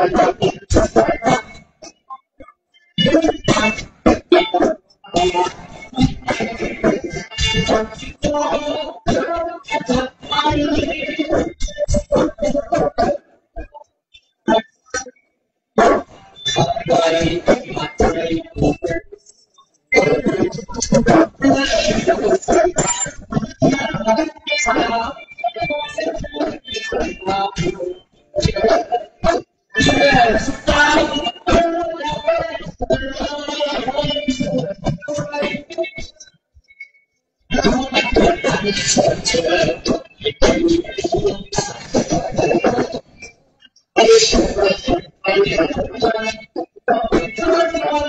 Thank you. Oh,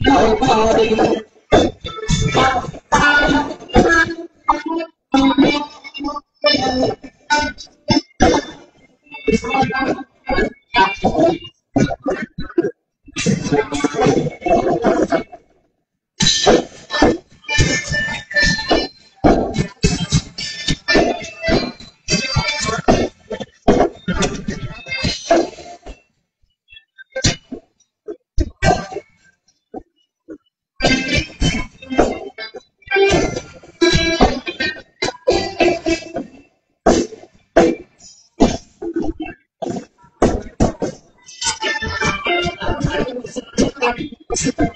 Nobody はい。sabe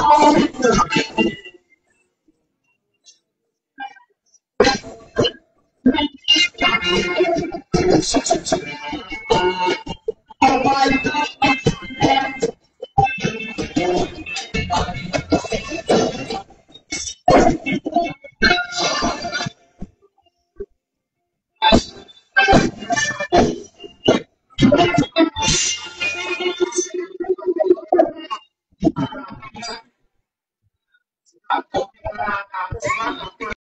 Oh,